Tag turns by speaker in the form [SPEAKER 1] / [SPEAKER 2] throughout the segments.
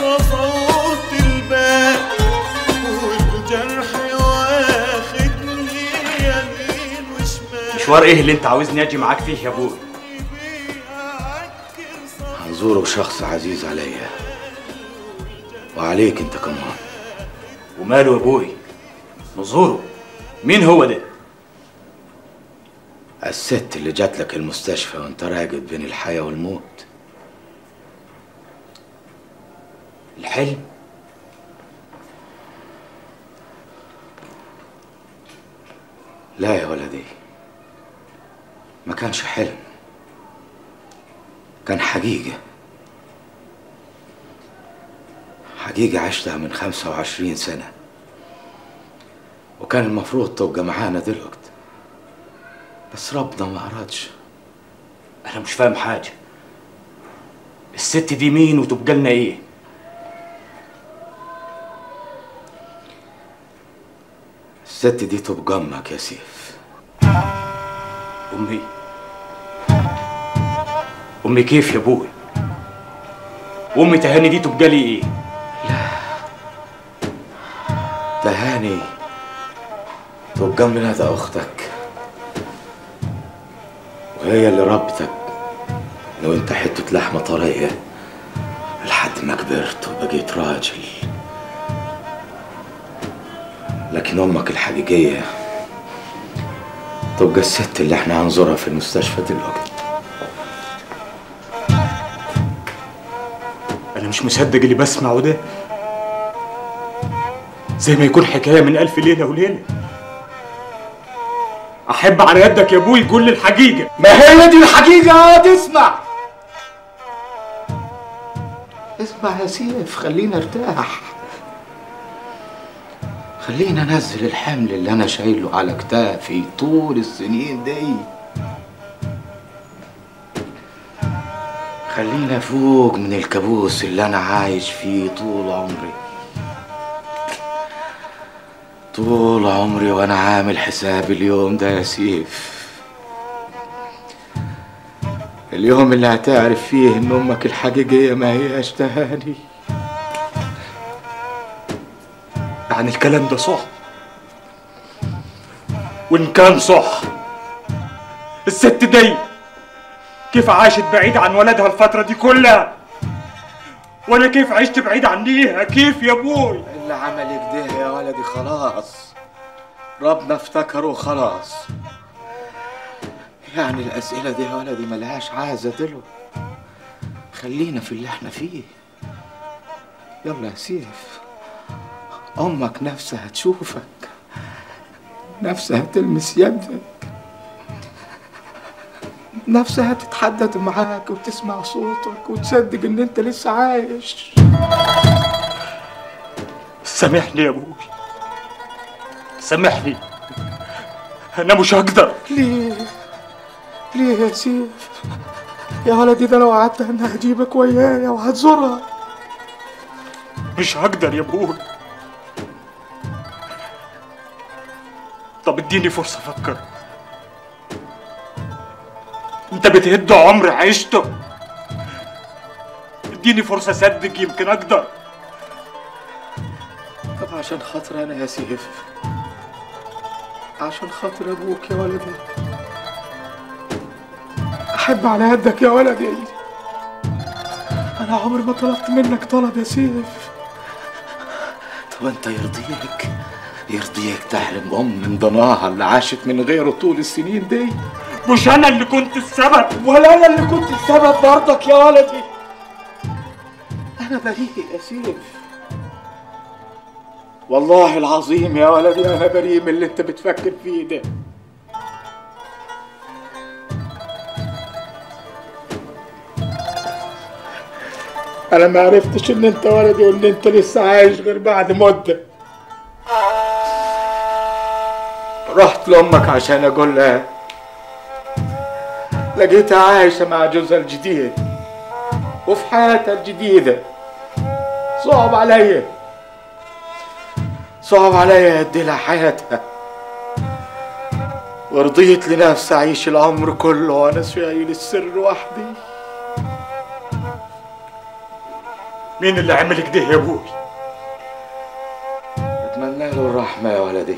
[SPEAKER 1] صوت الباب والجرح واخدني يمين وشمال.
[SPEAKER 2] مشوار إيه اللي أنت عاوزني أجي معاك فيه يا أبوي
[SPEAKER 3] هنزوره شخص عزيز عليا. وعليك أنت كمان.
[SPEAKER 2] وماله يا أبوي نزوره. مين هو ده؟
[SPEAKER 3] الست اللي جات لك المستشفى وانت راقد بين الحياة والموت.
[SPEAKER 2] الحلم
[SPEAKER 3] لا يا ولدي ما كانش حلم كان حقيقة. حقيقة عشتها من خمسة وعشرين سنة وكان المفروض تبقى معانا دلوقتي بس ربنا ما أرادش.
[SPEAKER 2] أنا مش فاهم حاجة. الست دي مين وتبقى لنا إيه؟
[SPEAKER 3] الست دي تبقى أمك يا سيف.
[SPEAKER 2] أمي. أمي كيف يا أبوي؟ أمي تهاني دي تبقى لي إيه؟
[SPEAKER 3] تهاني تبقى من أختك. وهي اللي ربتك. لو انت حتة لحمة طرية لحد ما كبرت وبقيت راجل. لكن أمك الحقيقية تبقى الست اللي إحنا هنزورها في المستشفى دلوقتي.
[SPEAKER 2] أنا مش مصدق اللي بسمعه ده. زي ما يكون حكاية من ألف ليلة وليلة. أحب على يدك يا أبوي لي الحقيقة.
[SPEAKER 3] ما هي دي الحقيقة؟ تسمع. اسمع يا سيف خلينا أرتاح. خلينا انزل الحمل اللي أنا شايله على كتافي طول السنين دي. خلينا فوق من الكابوس اللي أنا عايش فيه طول عمري. طول عمري وأنا عامل حساب اليوم ده يا سيف. اليوم اللي هتعرف فيه إن أمك الحقيقية ما هياش تهاني.
[SPEAKER 2] يعني الكلام ده صح؟ وإن كان صح الست دي كيف عاشت بعيد عن ولدها الفترة دي كلها؟ وأنا كيف عشت بعيد عنيها كيف يا أبوي؟
[SPEAKER 3] اللي عمل كده يا ولدي خلاص. ربنا افتكره خلاص. يعني الأسئلة دي يا ولدي ملهاش عازة دلو. خلينا في اللي إحنا فيه. يلا يا سيف. أمك نفسها تشوفك نفسها تلمس يدك نفسها تتحدث معاك وتسمع صوتك وتصدق إن أنت لسه عايش.
[SPEAKER 2] سامحني يا أبوي. سامحني. أنا مش هقدر.
[SPEAKER 3] ليه؟ ليه يا سيف؟ يا ولدي ده لو قعدت أنا هجيبك ويايا وهتزورها.
[SPEAKER 2] مش هقدر يا أبوي. طب اديني فرصة أفكر. أنت بتهد عمر عشته اديني فرصة أصدق يمكن أقدر.
[SPEAKER 3] طب عشان خاطر أنا يا سيف. عشان خاطر أبوك يا ولدي. أحب على يدك يا ولدي. أنا عمري ما طلبت منك طلب يا سيف. طب أنت يرضيك. يرضيك تحرم ام من ضناها اللي عاشت من غيره طول السنين دي.
[SPEAKER 2] مش أنا اللي كنت السبب
[SPEAKER 3] ولا أنا اللي كنت السبب برضك يا ولدي. أنا بريء يا سيف. والله العظيم يا ولدي أنا بريء من اللي أنت بتفكر فيه ده. أنا ما عرفتش إن أنت ولدي وإن أنت لسه عايش غير بعد مدة. رحت لأمك عشان أقول لها لقيتها عايشة مع جوزها الجديد وفي حياتها الجديدة. صعب عليا. صعب عليا ادي لها حياتها. ورضيت لنفسي أعيش العمر كله وأنا شايل السر وحدي.
[SPEAKER 4] مين اللي عمل كده يا أبوي؟
[SPEAKER 3] أتمنى له الرحمة يا ولدي.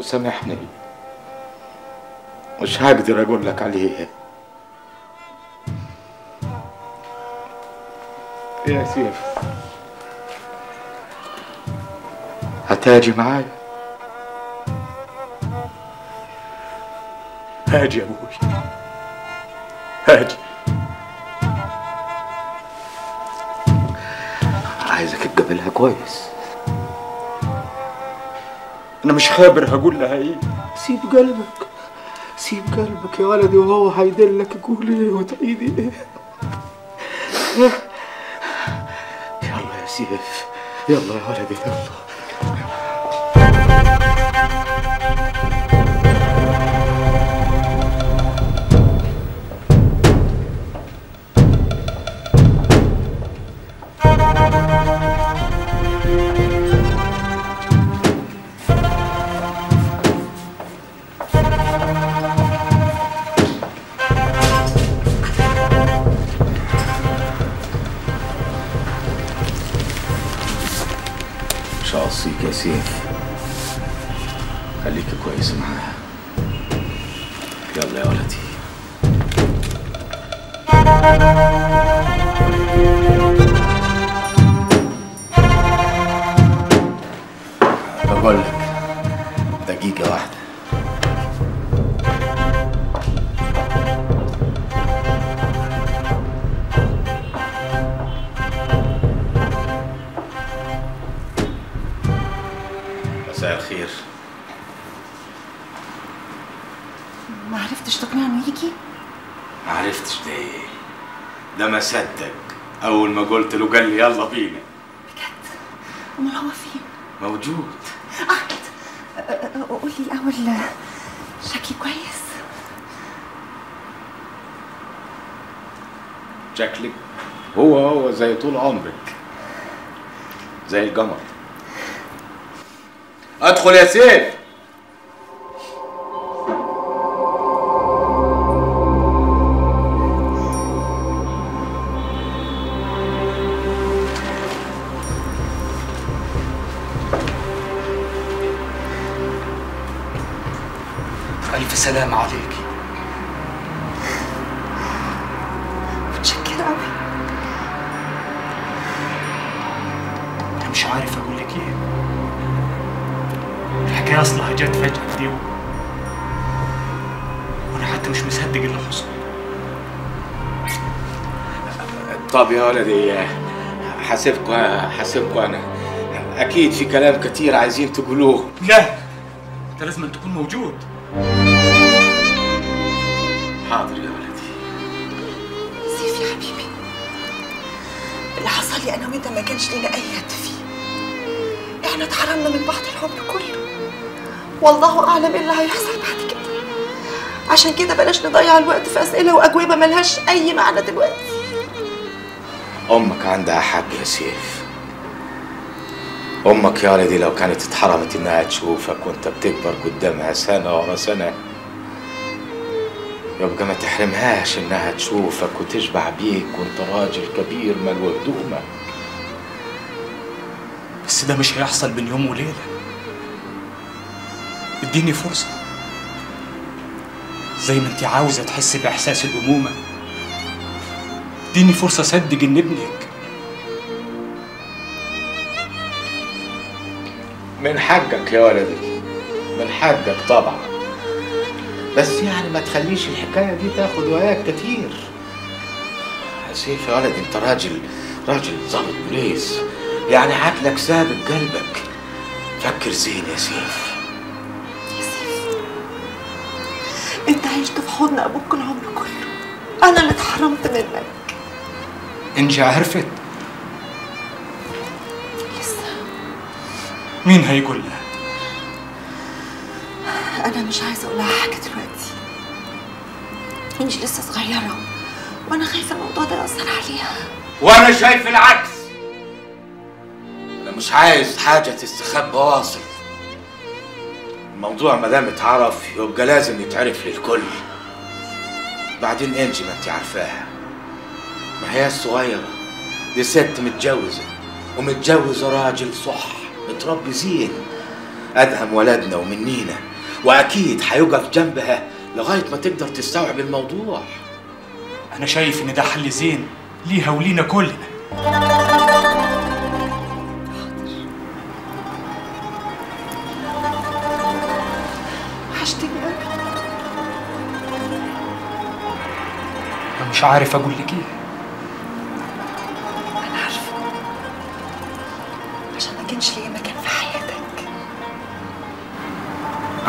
[SPEAKER 3] وسامحني. مش هقدر أقول لك عليه. يا سيف. هتاجي معايا؟
[SPEAKER 4] هاجي يا أبوي. هاجي
[SPEAKER 3] عايزك تقابلها كويس.
[SPEAKER 4] أنا مش خابر هقول لها إيه؟
[SPEAKER 3] سيب قلبك سيب قلبك يا ولدي وهو هيدلك قول إيه وتعيد إيه؟ يلا يا سيف يلا يا ولدي يلا. يا سيف. خليك كويس معاها. يلا يا ولدي. بقول لك دقيقة واحدة. ده ما صدق أول ما قلت له قال لي يلا بينا
[SPEAKER 5] بجد؟ أمال هو فين؟
[SPEAKER 3] موجود.
[SPEAKER 5] آه قول لي الأول شكلي كويس.
[SPEAKER 3] شكلك هو هو زي طول عمرك. زي القمر. أدخل يا سيف.
[SPEAKER 2] ألف سلام عليك.
[SPEAKER 5] متشكرة قوي
[SPEAKER 2] أنا مش عارف أقول لك إيه. الحكاية أصلها جت فجأة دي و... وأنا حتى مش مصدق اللي حصل.
[SPEAKER 3] طب يا ولدي حاسبكوا حاسبكوا أنا أكيد في كلام كتير عايزين تقولوه.
[SPEAKER 2] لا أنت لازم أن تكون موجود.
[SPEAKER 3] حاضر يا ولدي.
[SPEAKER 5] سيف يا حبيبي اللي حصل لي أنا وأنت ما كانش لنا أي يد فيه. إحنا اتحرمنا من بعض العمر كله. والله أعلم إيه اللي هيحصل بعد كده. عشان كده بلاش نضيع الوقت في أسئلة وأجوبة ملهاش أي معنى دلوقتي.
[SPEAKER 3] أمك عندها حق يا سيف. أمك يا ولدي لو كانت اتحرمت إنها تشوفك وأنت بتكبر قدامها سنة ورا سنة يبقى ما تحرمهاش إنها تشوفك وتشبع بيك وأنت راجل كبير ملو هدومك
[SPEAKER 2] بس ده مش هيحصل بين يوم وليلة. اديني فرصة. زي ما انت عاوزة تحسي بإحساس الأمومة. اديني فرصة صدق إن ابنك.
[SPEAKER 3] من حقك يا ولدي. من حقك طبعا. بس يعني ما تخليش الحكاية دي تاخد وياك كتير. سيف يا ولدي انت راجل راجل ضابط بوليس. يعني عقلك سابق قلبك. فكر زين يا سيف.
[SPEAKER 5] يا سيف انت عشت في حضن أبوك العمر كله. أنا اللي اتحرمت منك.
[SPEAKER 2] إنجي عرفت. مين هيقول لها
[SPEAKER 5] أنا مش عايزة أقول لها حاجة دلوقتي. إنجي لسه صغيرة وأنا خايفة الموضوع ده يأثر عليها.
[SPEAKER 3] وأنا شايف العكس. أنا مش عايز حاجة تستخبى واصل. الموضوع ما دام اتعرف يبقى لازم يتعرف للكل. بعدين إنجي ما انت عارفاها. ما هي الصغيره دي ست متجوزة ومتجوزة راجل صح. متربي زين. أدهم ولدنا ومنينا وأكيد هيقف جنبها لغاية ما تقدر تستوعب الموضوع.
[SPEAKER 2] أنا شايف إن ده حل زين ليها ولينا كلنا.
[SPEAKER 5] وحشتني
[SPEAKER 2] أنا مش عارف أقول لك
[SPEAKER 5] إيه.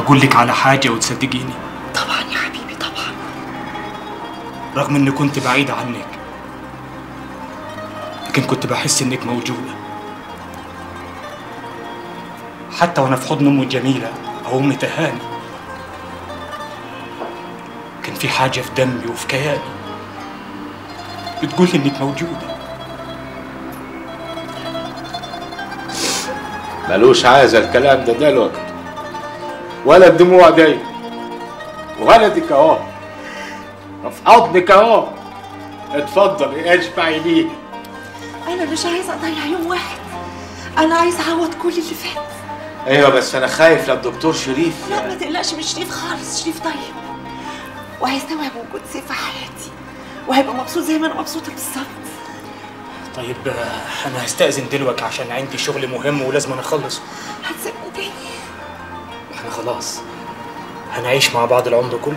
[SPEAKER 2] أقول لك على حاجة وتصدقيني.
[SPEAKER 5] طبعا يا حبيبي طبعا.
[SPEAKER 2] رغم إني كنت بعيد عنك لكن كنت بحس إنك موجودة. حتى وأنا في حضن أمي جميله أو أمي تهاني. كان في حاجة في دمي وفي كياني. بتقول لي إنك موجودة.
[SPEAKER 3] ملوش عايزة الكلام ده دلوقتي ولا الدموع دي ولدك أهو. في حضنك أهو. اتفضلي اشبعي بيه.
[SPEAKER 5] أنا مش عايزة أضيع يوم واحد. أنا عايزة أعوض كل اللي فات.
[SPEAKER 3] أيوه بس أنا خايف للدكتور شريف.
[SPEAKER 5] لا ما تقلقش من شريف خالص شريف طيب. وهيستوعب وجود سيف في حياتي. وهيبقى مبسوط زي ما أنا مبسوطة بالظبط.
[SPEAKER 2] طيب أنا هستأذن دلوقتي عشان عندي شغل مهم ولازم أنا أخلص.
[SPEAKER 5] هتسيبني تاني؟
[SPEAKER 2] إحنا خلاص. هنعيش مع بعض العمر كله.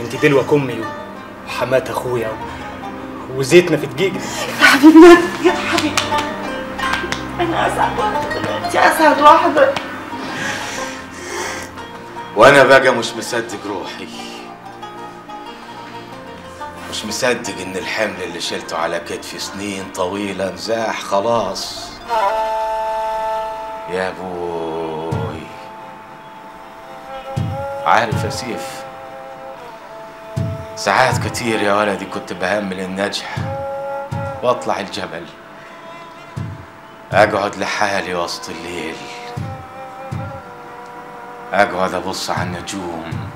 [SPEAKER 2] انت دلوقتي امي وحمات أخويا وزيتنا في دقيقة.
[SPEAKER 5] يا حبيبي يا حبيبي أنا أسعد واحدة دلوقتي أسعد واحدة
[SPEAKER 3] وأنا بقى مش مصدق روحي. مش مصدق إن الحمل اللي شلته على كتفي سنين طويلة نزاح خلاص. يا أبوي. عارف يا سيف؟ ساعات كتير يا ولدي كنت بهمل النجح واطلع الجبل. أقعد لحالي وسط الليل. أقعد أبص على النجوم.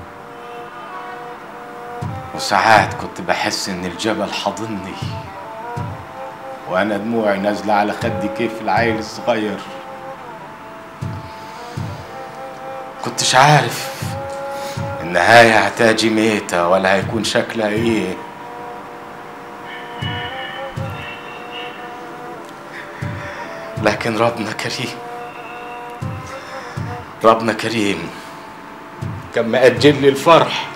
[SPEAKER 3] وساعات كنت بحس إن الجبل حاضني وأنا دموعي نازلة على خدي كيف العيل الصغير. كنتش عارف النهاية هتاجي ميتة ولا هيكون شكلها إيه؟ لكن ربنا كريم. ربنا كريم. كان مأجل لي الفرح.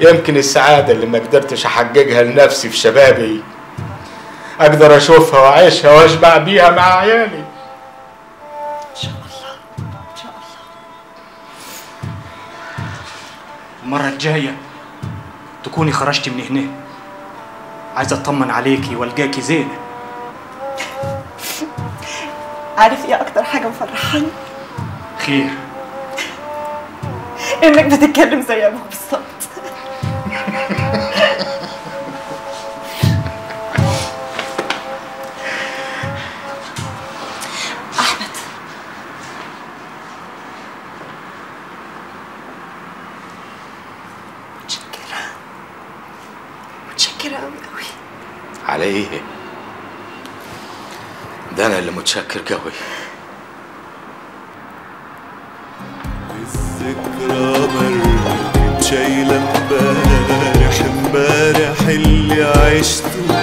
[SPEAKER 3] يمكن السعادة اللي ما قدرتش أحققها لنفسي في شبابي. أقدر أشوفها وأعيشها وأشبع بيها مع عيالي.
[SPEAKER 2] الجاية تكوني خرجتي من هنا. عايز أطمن عليكي وألقاكي زينة
[SPEAKER 5] عارف إيه أكتر حاجة مفرحاني؟
[SPEAKER 2] خير.
[SPEAKER 5] إنك بتتكلم زي أبوك بالظبط. متشكرة أوي أوي.
[SPEAKER 3] على إيه؟ ده أنا اللي متشكر قوي
[SPEAKER 1] الذكرى مرت شايلة امبارح امبارح اللي عشته.